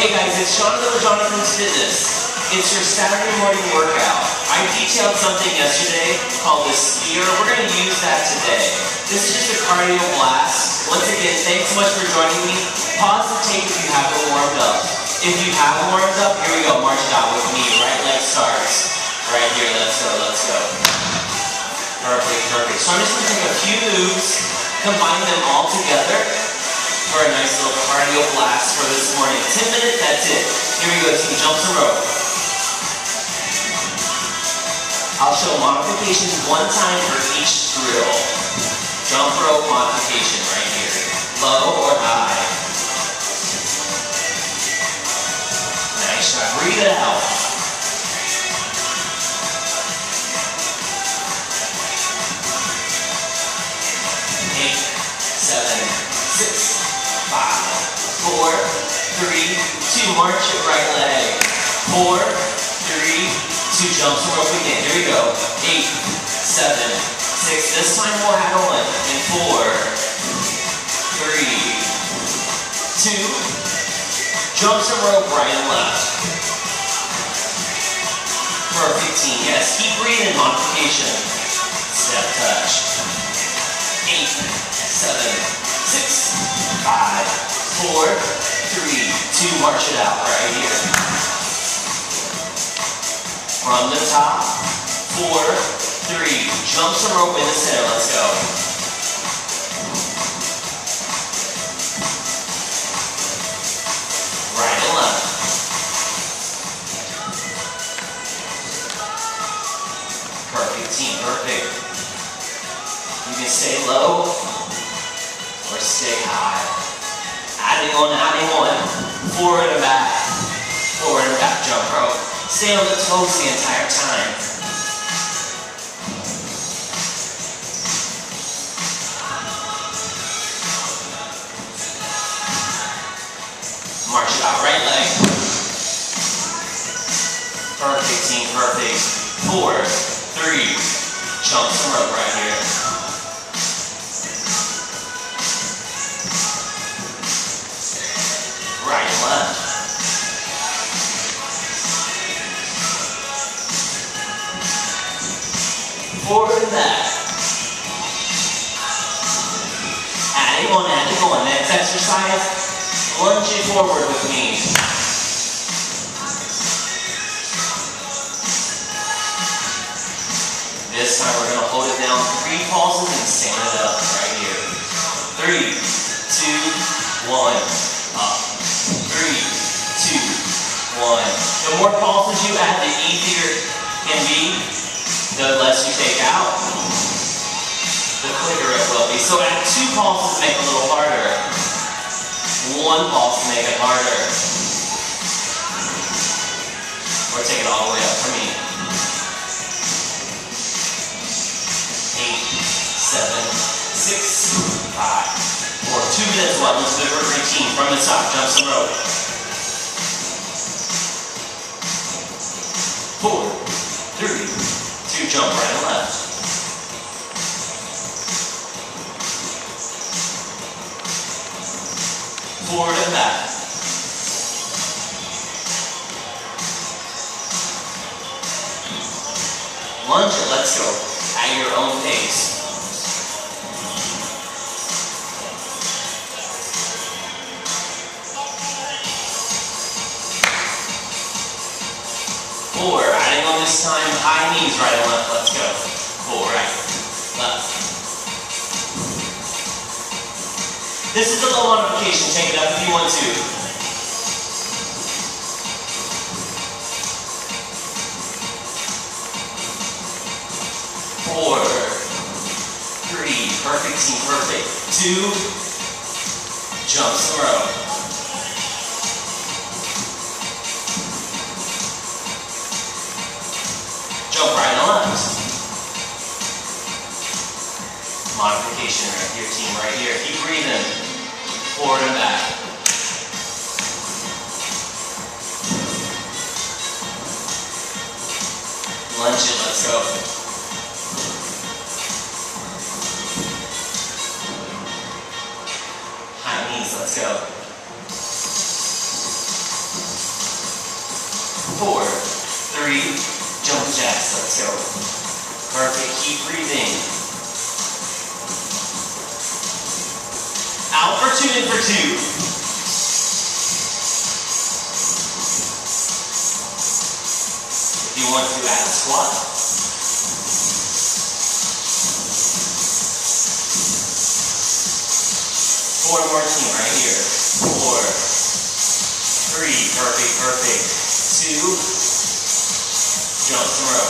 Hey guys, it's Jonathon with Jonathon's Fitness. It's your Saturday morning workout. I detailed something yesterday called the skier. We're going to use that today. This is just a cardio blast. Once again, thanks so much for joining me. Pause the tape if you haven't warmed up. If you have warmed up, here we go. March it out with me. Right leg starts. Right here. Let's go. Let's go. Perfect, perfect. So I'm just going to take a few moves, combine them all together for a nice little cardio blast for this morning. 10 minutes, that's it. Here we go, team jumps and rope. I'll show modifications one time for each drill. Jump rope modification right here. Low or high. Nice shot. Breathe it out. Four, three, two. March your right leg. Four, three, two. Jumps and rope again. Here we go. Eight, seven, six. This time we'll add on. And four, three, two. Jumps and rope right and left. Perfect team. Yes, keep breathing. Modification. Step touch. Eight, seven, six, five, four, three, two. March it out right here. From the top, four, three. Jump some rope in the center. Let's go. Adding on, adding on. Forward and back. Forward and back jump rope. Stay on the toes the entire time. March it out, right leg. Perfect team, perfect. Four, three, jump some rope right here. Forward and back. Adding on, adding on. Next exercise, lunging forward with me. This time we're going to hold it down three pulses and stand it up right here. Three, two, one, up. Three, two, one. The more pulses you add, the easier it can be. The less you take out, the quicker it will be. So add two pulses to make it a little harder. One pulse to make it harder. Or take it all the way up for me. eight, seven, six, five, four. Two minutes left. Let's do for routine. From the top, jump some rope. Four, two, jump right and left. Forward and back. Lunge it, let's go. At your own pace. Time, high knees, right and left, let's go. Four, right, left. This is a low modification, take it up if you want to. Four, three, perfect team, perfect. Two, jump some rope. Jump right left. Modification right here, team, right here. Keep breathing. Forward and back. Lunge it, let's go. High knees, let's go. four, three, jump jacks, let's go. Perfect, keep breathing. Out for two, in for two. If you want to add a squat, Four more team right here. Four, three, perfect, perfect. Two, jump throw.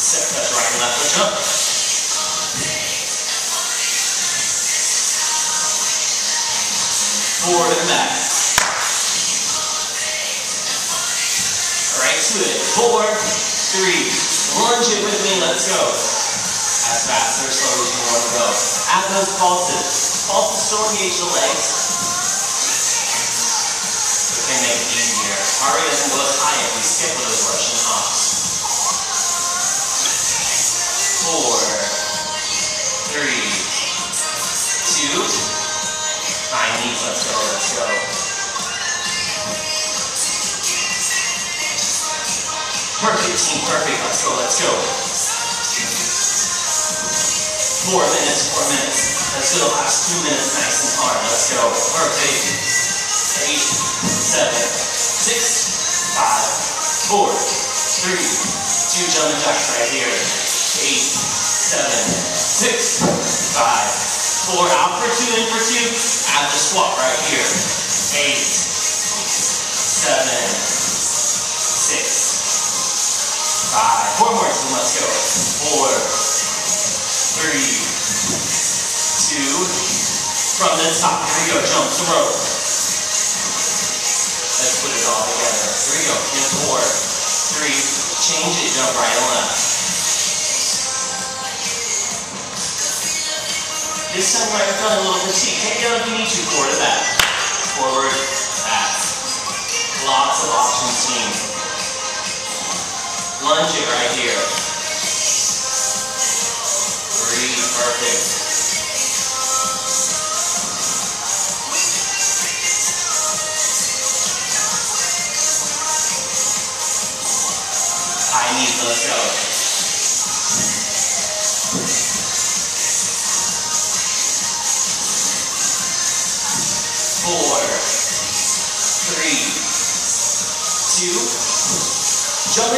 Set touch right and left foot jump. Forward and back. Right to it. Four, three, Lunge it with me, let's go. As fast or slow as you want to go. Add those pulses. Pulses to engage the legs. Can make it easier. Heart rate doesn't go as high if we skip with those Russian hops. Four, three, two, high knees, let's go, let's go. Perfect team, perfect. Let's go, let's go. Four minutes, four minutes. Let's go. Last two minutes, nice and hard. Let's go. Perfect. Eight, seven, six, five, four, three, two jumping jacks right here. Eight, seven, six, five, four. Out for two, in for two. Add the squat right here. Eight, seven, six, Five. Four more team, let's go. Four, three, two, from the top. Here we go, jump some rope. All together. Here we go, in four, three, change it, jump right and left. This time right, I've got a little fatigue. Take it out if you need to, forward to back. Forward, back. Lots of options, team. Lunge it right here. Breathe, perfect.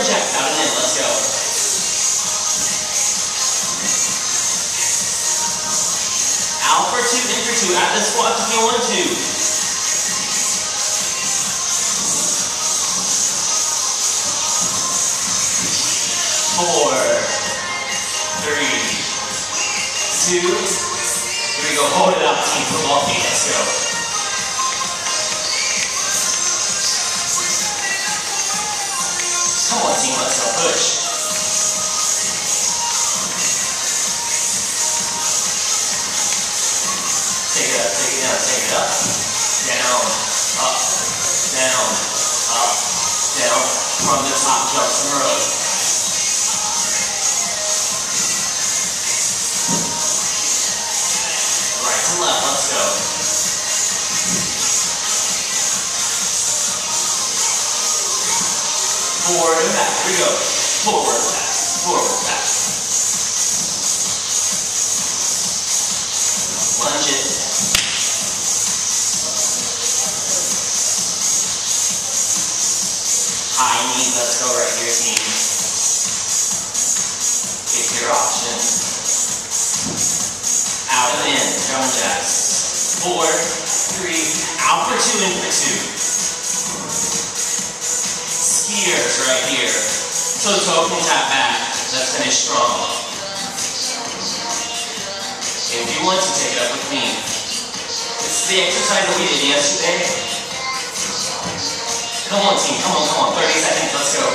Jacks out. Let's go. Out for two, in for two. At the squat if you want to. Four, three, two. Here we go. Hold it up, team football team. Let's go. Come on, team, let's go. Push. Take it up, take it down, take it up. Down, up, down, up, down. From the top, jump rows. Left, let's go. forward and back. Here we go. Forward, back, forward, back. Lunge it. High knees, let's go right here, team. Pick your option. Out in, jacks. Four, three, out for two, in for two skiers right here. Toe toe can tap back. Let's finish strong. If you want to, take it up with me. It's the exercise that we did yesterday. Come on, team. Come on, come on. 30 seconds. Let's go.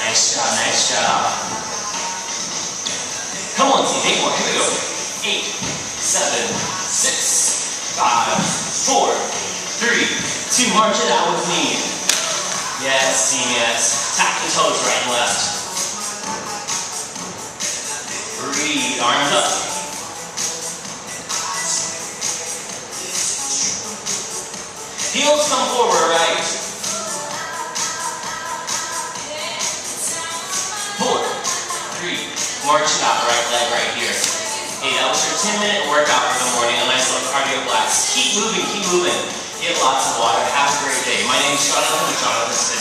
Nice job, nice job. Come on, team, eight more. Here we go. Eight, seven, six, five, four, three, two. March it out with me. Yes, team, yes. Tap the toes right and left. Breathe, arms up. Heels come forward, right? Four, three, march it out. Hey, that was your 10 minute workout for the morning, a nice little cardio blast. Keep moving, keep moving. Get lots of water. Have a great day. My name is Jonathon with Jonathon